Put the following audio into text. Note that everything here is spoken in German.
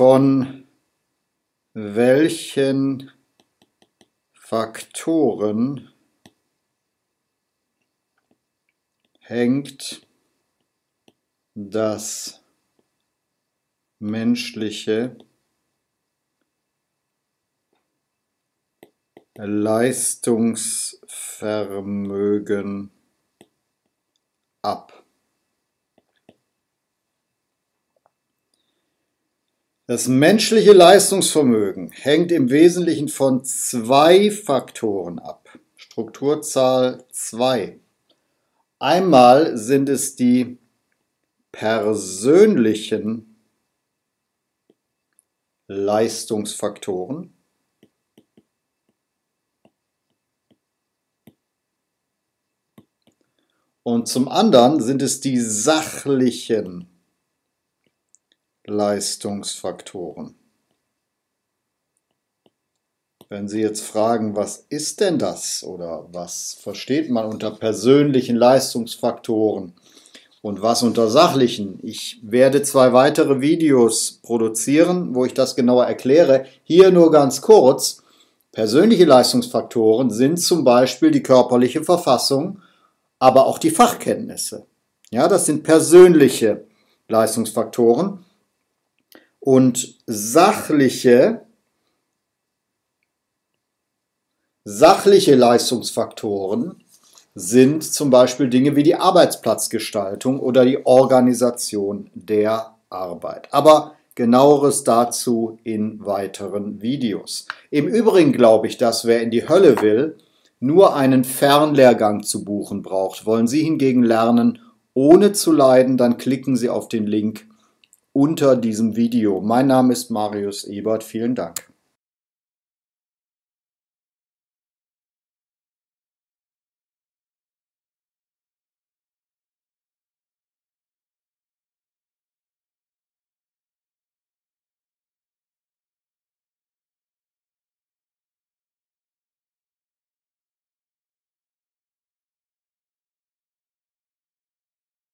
von welchen Faktoren hängt das menschliche Leistungsvermögen ab. Das menschliche Leistungsvermögen hängt im Wesentlichen von zwei Faktoren ab. Strukturzahl 2. Einmal sind es die persönlichen Leistungsfaktoren. Und zum anderen sind es die sachlichen Leistungsfaktoren. Wenn Sie jetzt fragen, was ist denn das oder was versteht man unter persönlichen Leistungsfaktoren und was unter sachlichen, ich werde zwei weitere Videos produzieren, wo ich das genauer erkläre. Hier nur ganz kurz. Persönliche Leistungsfaktoren sind zum Beispiel die körperliche Verfassung, aber auch die Fachkenntnisse. Ja, das sind persönliche Leistungsfaktoren. Und sachliche, sachliche Leistungsfaktoren sind zum Beispiel Dinge wie die Arbeitsplatzgestaltung oder die Organisation der Arbeit. Aber genaueres dazu in weiteren Videos. Im Übrigen glaube ich, dass wer in die Hölle will, nur einen Fernlehrgang zu buchen braucht. Wollen Sie hingegen lernen, ohne zu leiden, dann klicken Sie auf den Link unter diesem Video. Mein Name ist Marius Ebert. Vielen Dank.